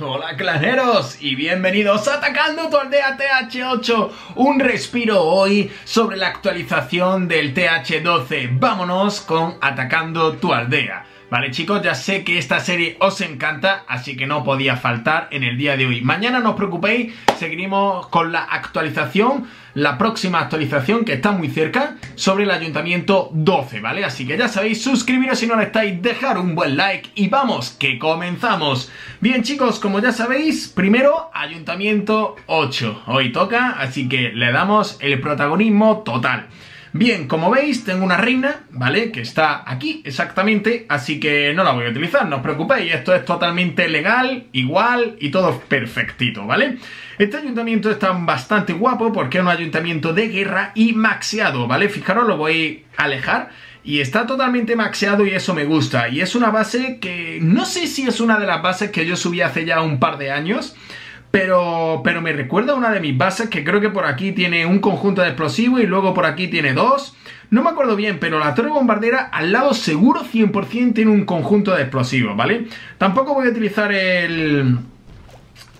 Hola claneros y bienvenidos a Atacando tu aldea TH8 Un respiro hoy sobre la actualización del TH12 Vámonos con Atacando tu aldea Vale chicos, ya sé que esta serie os encanta, así que no podía faltar en el día de hoy. Mañana no os preocupéis, seguiremos con la actualización, la próxima actualización que está muy cerca, sobre el Ayuntamiento 12, ¿vale? Así que ya sabéis, suscribiros si no lo estáis, dejar un buen like y vamos, que comenzamos. Bien chicos, como ya sabéis, primero Ayuntamiento 8. Hoy toca, así que le damos el protagonismo total. Bien, como veis, tengo una reina, ¿vale? Que está aquí exactamente, así que no la voy a utilizar, no os preocupéis, esto es totalmente legal, igual y todo perfectito, ¿vale? Este ayuntamiento está bastante guapo porque es un ayuntamiento de guerra y maxeado, ¿vale? Fijaros, lo voy a alejar y está totalmente maxeado y eso me gusta. Y es una base que no sé si es una de las bases que yo subí hace ya un par de años, pero, pero me recuerda a una de mis bases que creo que por aquí tiene un conjunto de explosivos y luego por aquí tiene dos. No me acuerdo bien, pero la torre bombardera al lado seguro 100% tiene un conjunto de explosivos, ¿vale? Tampoco voy a utilizar el...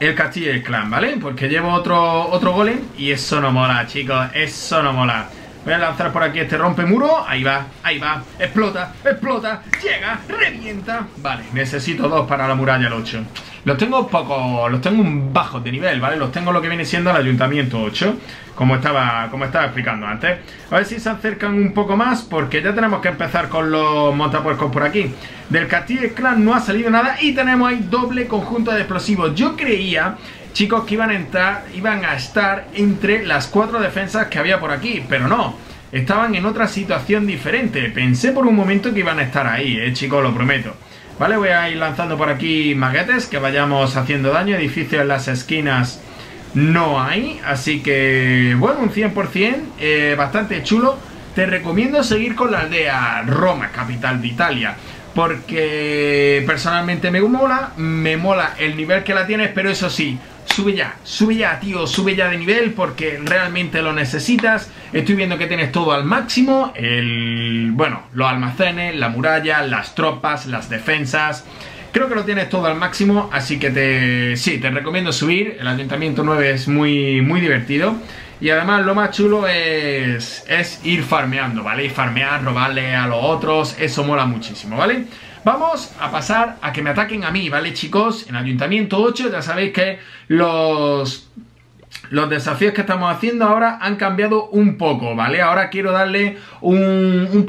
El castillo del clan, ¿vale? Porque llevo otro, otro golem y eso no mola, chicos, eso no mola. Voy a lanzar por aquí este rompe muro. Ahí va, ahí va. Explota, explota, llega, revienta. Vale, necesito dos para la muralla el 8. Los tengo poco, los tengo un bajos de nivel, ¿vale? Los tengo lo que viene siendo el ayuntamiento 8, como estaba, como estaba explicando antes. A ver si se acercan un poco más, porque ya tenemos que empezar con los montapuercos por aquí. Del Castillo Clan no ha salido nada y tenemos ahí doble conjunto de explosivos. Yo creía chicos que iban a entrar, iban a estar entre las cuatro defensas que había por aquí, pero no. Estaban en otra situación diferente. Pensé por un momento que iban a estar ahí, eh, chicos, lo prometo. Vale, voy a ir lanzando por aquí maguetes que vayamos haciendo daño. Edificios en las esquinas no hay, así que, bueno, un 100%, eh, bastante chulo. Te recomiendo seguir con la aldea Roma, capital de Italia porque personalmente me mola, me mola el nivel que la tienes, pero eso sí, sube ya, sube ya, tío, sube ya de nivel porque realmente lo necesitas. Estoy viendo que tienes todo al máximo, el, bueno, los almacenes, la muralla, las tropas, las defensas. Creo que lo tienes todo al máximo, así que te, sí, te recomiendo subir. El Ayuntamiento 9 es muy, muy divertido. Y además lo más chulo es, es ir farmeando, ¿vale? Y farmear, robarle a los otros, eso mola muchísimo, ¿vale? Vamos a pasar a que me ataquen a mí, ¿vale chicos? En Ayuntamiento 8 ya sabéis que los, los desafíos que estamos haciendo ahora han cambiado un poco, ¿vale? Ahora quiero darle un, un,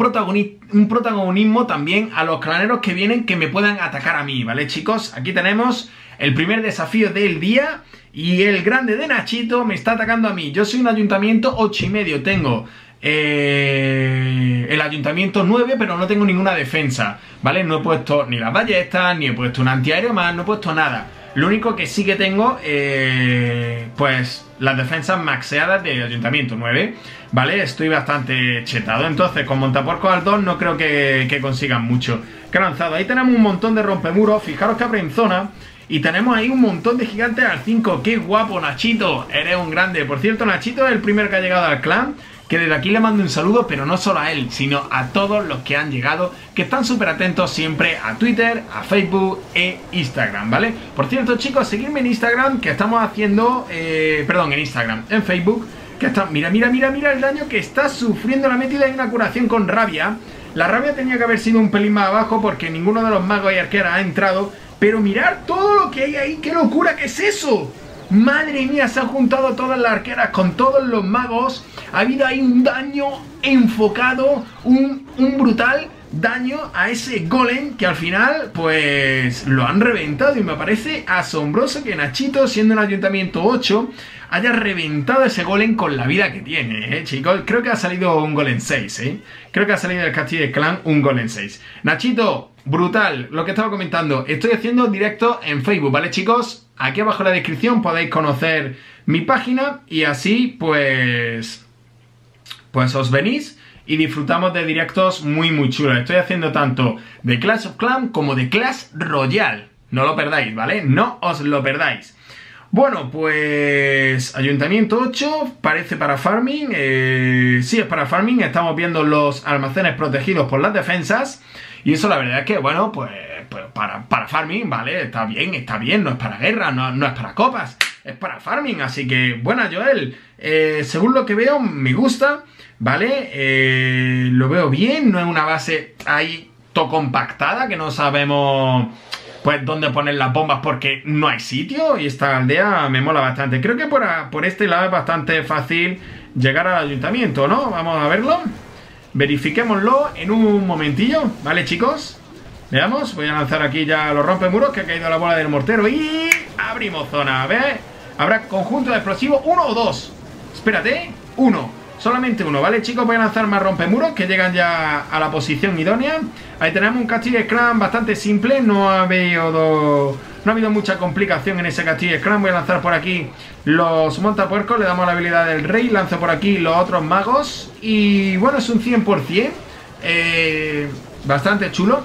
un protagonismo también a los claneros que vienen que me puedan atacar a mí, ¿vale chicos? Aquí tenemos el primer desafío del día y el grande de Nachito me está atacando a mí. Yo soy un ayuntamiento 8 y medio, tengo eh, el ayuntamiento 9, pero no tengo ninguna defensa, ¿vale? No he puesto ni las ballestas, ni he puesto un antiaéreo más, no he puesto nada. Lo único que sí que tengo, eh, pues, las defensas maxeadas del ayuntamiento 9, ¿vale? Estoy bastante chetado. Entonces, con montaporcos al 2 no creo que, que consigan mucho. ¿Qué lanzado? Ahí tenemos un montón de rompemuros. Fijaros que abre en zona. Y tenemos ahí un montón de gigantes al 5. ¡Qué guapo, Nachito! Eres un grande. Por cierto, Nachito es el primero que ha llegado al clan que desde aquí le mando un saludo, pero no solo a él, sino a todos los que han llegado, que están súper atentos siempre a Twitter, a Facebook e Instagram, ¿vale? Por cierto, chicos, seguidme en Instagram, que estamos haciendo, eh, perdón, en Instagram, en Facebook, que está, mira, mira, mira, mira el daño que está sufriendo la metida en una curación con rabia. La rabia tenía que haber sido un pelín más abajo porque ninguno de los magos y arqueras ha entrado, pero mirar todo lo que hay ahí, qué locura que es eso. Madre mía, se han juntado todas las arqueras con todos los magos. Ha habido ahí un daño enfocado, un, brutal daño a ese golem que al final pues lo han reventado y me parece asombroso que Nachito siendo un ayuntamiento 8 haya reventado ese golem con la vida que tiene, ¿eh, chicos? Creo que ha salido un golem 6, ¿eh? Creo que ha salido del castillo de clan un golem 6. Nachito, brutal, lo que estaba comentando. Estoy haciendo directo en Facebook, ¿vale, chicos? Aquí abajo en la descripción podéis conocer mi página y así pues pues os venís y disfrutamos de directos muy muy chulos. Estoy haciendo tanto de Clash of Clans como de Clash Royale. No lo perdáis, ¿vale? No os lo perdáis. Bueno, pues Ayuntamiento 8 parece para farming. Eh, sí, es para farming. Estamos viendo los almacenes protegidos por las defensas. Y eso la verdad es que, bueno, pues, pues para, para, farming, ¿vale? Está bien, está bien. No es para guerra, no, no es para copas. Es para farming. Así que, buena, Joel. Eh, según lo que veo, me gusta, ¿vale? Eh, lo veo bien. No es una base ahí to compactada que no sabemos pues dónde poner las bombas porque no hay sitio y esta aldea me mola bastante. Creo que por, por este lado es bastante fácil llegar al ayuntamiento, ¿no? Vamos a verlo. Verifiquémoslo en un momentillo, ¿vale chicos? Veamos, voy a lanzar aquí ya los rompemuros que ha caído la bola del mortero y abrimos zona, a ver. Habrá conjunto de explosivos, uno o dos. Espérate, uno. Solamente uno, ¿vale chicos? Voy a lanzar más rompemuros que llegan ya a la posición idónea Ahí tenemos un castillo Scrum bastante simple No ha habido, no ha habido mucha complicación en ese castillo Scrum Voy a lanzar por aquí los montapuercos Le damos la habilidad del rey Lanzo por aquí los otros magos Y bueno, es un 100% eh, Bastante chulo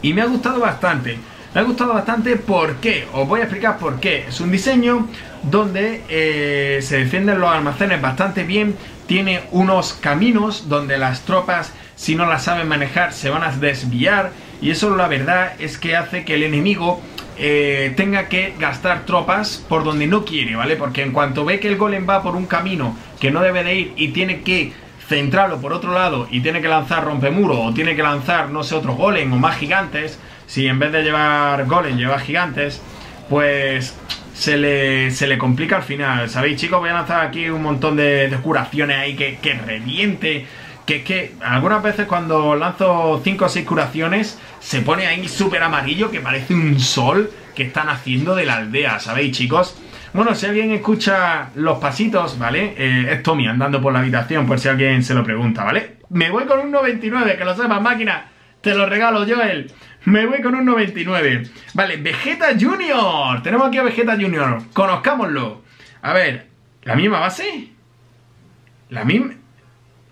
Y me ha gustado bastante me ha gustado bastante, ¿por qué? Os voy a explicar por qué. Es un diseño donde eh, se defienden los almacenes bastante bien, tiene unos caminos donde las tropas, si no las saben manejar, se van a desviar y eso la verdad es que hace que el enemigo eh, tenga que gastar tropas por donde no quiere, ¿vale? Porque en cuanto ve que el golem va por un camino que no debe de ir y tiene que centrarlo por otro lado y tiene que lanzar rompemuro o tiene que lanzar, no sé, otro golem o más gigantes, si en vez de llevar golem lleva gigantes, pues se le, se le complica al final. ¿Sabéis, chicos? Voy a lanzar aquí un montón de, curaciones ahí que, que reviente. Que es que algunas veces cuando lanzo 5 o 6 curaciones se pone ahí súper amarillo que parece un sol que están haciendo de la aldea, ¿sabéis, chicos? Bueno, si alguien escucha los pasitos, ¿vale? Eh, es Tommy andando por la habitación, por si alguien se lo pregunta, ¿vale? Me voy con un 99, que lo sepas, máquina. Te lo regalo, Joel. Me voy con un 99. Vale, Vegeta Junior. Tenemos aquí a Vegeta Junior. Conozcámoslo. A ver, ¿la misma base? La misma...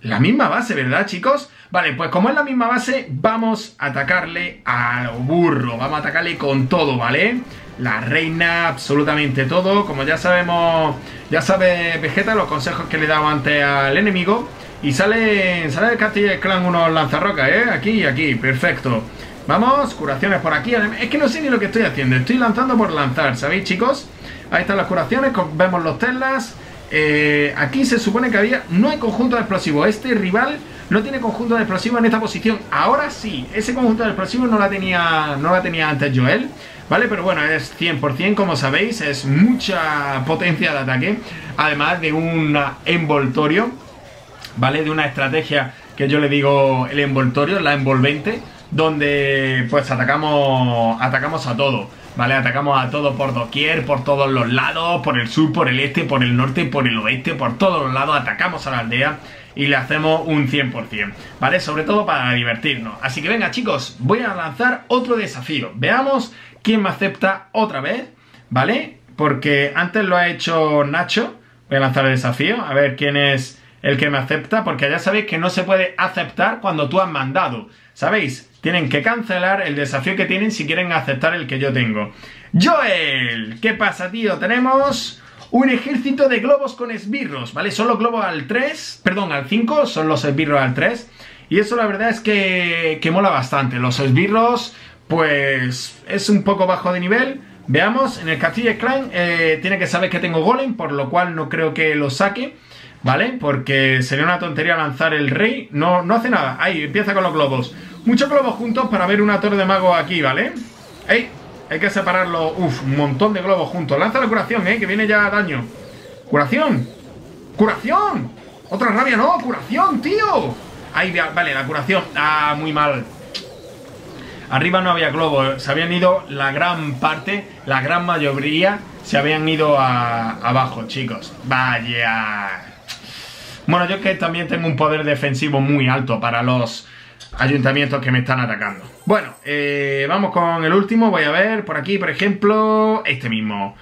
La misma base, ¿verdad, chicos? Vale, pues como es la misma base, vamos a atacarle al burro. Vamos a atacarle con todo, ¿vale? La reina, absolutamente todo. Como ya sabemos, ya sabe Vegeta los consejos que le he dado antes al enemigo. Y sale, sale del castillo de clan unos lanzarrocas, ¿eh? Aquí y aquí, perfecto. Vamos, curaciones por aquí. Es que no sé ni lo que estoy haciendo. Estoy lanzando por lanzar, ¿sabéis, chicos? Ahí están las curaciones. Vemos los telas. Eh, aquí se supone que había... No hay conjunto de explosivos. Este rival no tiene conjunto de explosivos en esta posición. Ahora sí. Ese conjunto de explosivos no la tenía, no la tenía antes Joel. ¿Vale? Pero bueno, es 100%, como sabéis. Es mucha potencia de ataque. Además de un envoltorio. ¿Vale? De una estrategia que yo le digo el envoltorio, la envolvente donde pues atacamos, atacamos a todo, ¿vale? Atacamos a todo por doquier, por todos los lados, por el sur, por el este, por el norte, por el oeste, por todos los lados, atacamos a la aldea y le hacemos un 100%, ¿vale? Sobre todo para divertirnos. Así que venga chicos, voy a lanzar otro desafío. Veamos quién me acepta otra vez, ¿vale? Porque antes lo ha hecho Nacho. Voy a lanzar el desafío, a ver quién es el que me acepta, porque ya sabéis que no se puede aceptar cuando tú has mandado. ¿Sabéis? Tienen que cancelar el desafío que tienen si quieren aceptar el que yo tengo. Joel, ¿qué pasa, tío? Tenemos un ejército de globos con esbirros, ¿vale? Son los globos al 3, perdón, al 5, son los esbirros al 3. Y eso la verdad es que, que mola bastante. Los esbirros, pues, es un poco bajo de nivel. Veamos, en el castillo Clan eh, tiene que saber que tengo golem, por lo cual no creo que lo saque. ¿Vale? Porque sería una tontería lanzar el rey. No, no hace nada. Ahí, empieza con los globos. Muchos globos juntos para ver una torre de mago aquí, ¿vale? ¡Ey! Hay que separarlo. Uf, un montón de globos juntos. Lanza la curación, ¿eh? Que viene ya daño. ¡Curación! ¡Curación! ¡Otra rabia, no! ¡Curación, tío! Ahí, vale, la curación. Ah, muy mal. Arriba no había globos. Se habían ido la gran parte, la gran mayoría, se habían ido abajo, chicos. Vaya. Bueno, yo que también tengo un poder defensivo muy alto para los ayuntamientos que me están atacando. Bueno, eh, vamos con el último. Voy a ver por aquí, por ejemplo, este mismo.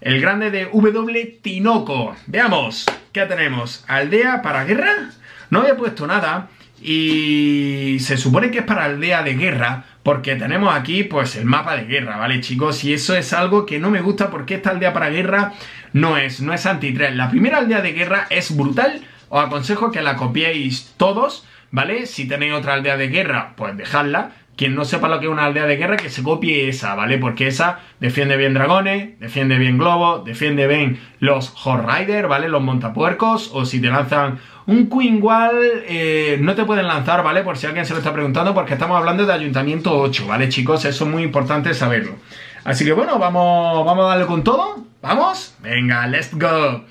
El grande de W Tinoco. Veamos, ¿qué tenemos? Aldea para guerra. No había puesto nada. y se supone que es para aldea de guerra, porque tenemos aquí pues el mapa de guerra, ¿vale chicos? Y eso es algo que no me gusta porque esta aldea para guerra no es, no es anti La primera aldea de guerra es brutal, os aconsejo que la copiéis todos, ¿vale? Si tenéis otra aldea de guerra, pues dejadla. Quien no sepa lo que es una aldea de guerra, que se copie esa, ¿vale? Porque esa defiende bien dragones, defiende bien globos, defiende bien los Horse ¿vale? Los montapuercos, o si te lanzan un Queen Wall, eh, no te pueden lanzar, ¿vale? Por si alguien se lo está preguntando, porque estamos hablando de Ayuntamiento 8, ¿vale, chicos? Eso es muy importante saberlo. Así que bueno, vamos, vamos a darle con todo. ¿Vamos? Venga, let's go.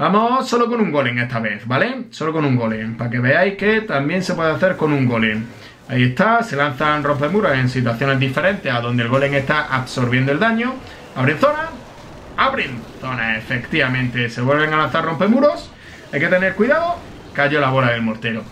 Vamos solo con un golem esta vez, ¿vale? Solo con un golem, para que veáis que también se puede hacer con un golem. Ahí está, se lanzan rompemuros en situaciones diferentes a donde el golem está absorbiendo el daño. Abren zona, abren zona, efectivamente. Se vuelven a lanzar rompemuros. Hay que tener cuidado. Cayó la bola del mortero.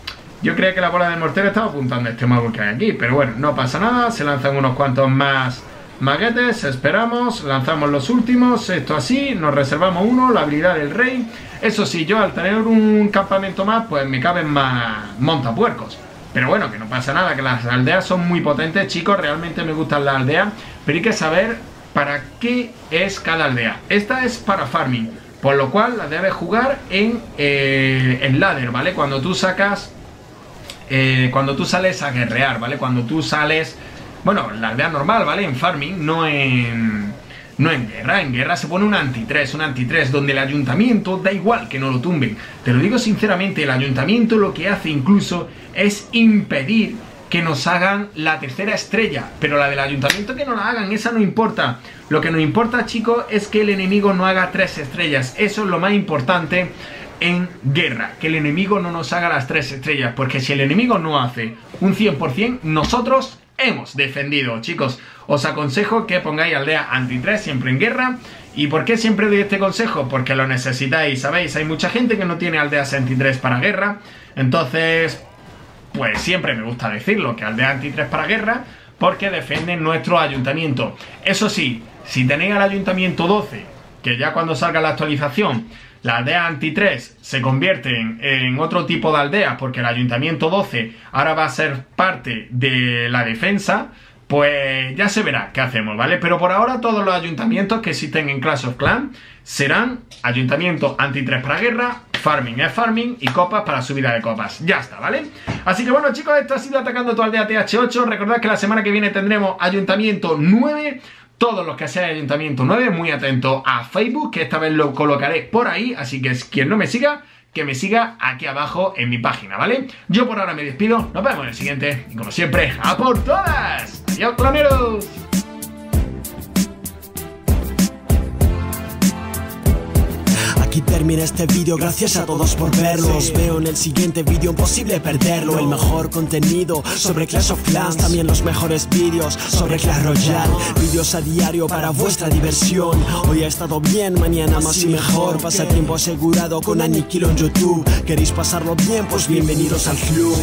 Yo creía que la bola del mortero estaba apuntando a este mago que hay aquí, pero bueno, no pasa nada. Se lanzan unos cuantos más Maguetes, esperamos, lanzamos los últimos, esto así, nos reservamos uno, la habilidad del rey. Eso sí, yo al tener un campamento más, pues me caben más montapuercos. Pero bueno, que no pasa nada, que las aldeas son muy potentes, chicos, realmente me gustan las aldeas, pero hay que saber para qué es cada aldea. Esta es para farming, por lo cual la debes jugar en, eh, ladder, ¿vale? Cuando tú sacas, eh, cuando tú sales a guerrear, ¿vale? Cuando tú sales bueno, la aldea normal, ¿vale? En farming, no en... No en guerra, en guerra se pone un anti-3, un anti-3, donde el ayuntamiento da igual que no lo tumben. Te lo digo sinceramente, el ayuntamiento lo que hace incluso es impedir que nos hagan la tercera estrella, pero la del ayuntamiento que no la hagan, esa no importa. Lo que nos importa, chicos, es que el enemigo no haga tres estrellas. Eso es lo más importante en guerra, que el enemigo no nos haga las tres estrellas, porque si el enemigo no hace un 100%, nosotros hemos defendido. Chicos, os aconsejo que pongáis aldea anti-3 siempre en guerra. ¿Y por qué siempre doy este consejo? Porque lo necesitáis, ¿sabéis? Hay mucha gente que no tiene aldeas anti-3 para guerra. Entonces, pues siempre me gusta decirlo, que aldea anti-3 para guerra, porque defienden nuestro ayuntamiento. Eso sí, si tenéis al ayuntamiento 12, que ya cuando salga la actualización la aldea anti-3 se convierte en, otro tipo de aldea porque el ayuntamiento 12 ahora va a ser parte de la defensa, pues ya se verá qué hacemos, ¿vale? Pero por ahora todos los ayuntamientos que existen en Clash of Clans serán ayuntamiento anti-3 para guerra, farming es farming y copas para subida de copas. Ya está, ¿vale? Así que bueno chicos, esto ha sido Atacando tu aldea TH8. Recordad que la semana que viene tendremos ayuntamiento 9 todos los que sean Ayuntamiento 9, muy atento a Facebook, que esta vez lo colocaré por ahí, así que quien no me siga, que me siga aquí abajo en mi página, ¿vale? Yo por ahora me despido, nos vemos en el siguiente, y como siempre, ¡a por todas! ¡Adiós, cloneros! Aquí termina este vídeo, gracias a todos por verlo. Os veo en el siguiente vídeo, imposible perderlo. El mejor contenido sobre Clash of Clans También los mejores vídeos sobre Clash Royale. Vídeos a diario para vuestra diversión. Hoy ha estado bien, mañana más y mejor. Pasatiempo asegurado con Aniquilo en YouTube. ¿Queréis pasarlo bien? Pues bienvenidos al club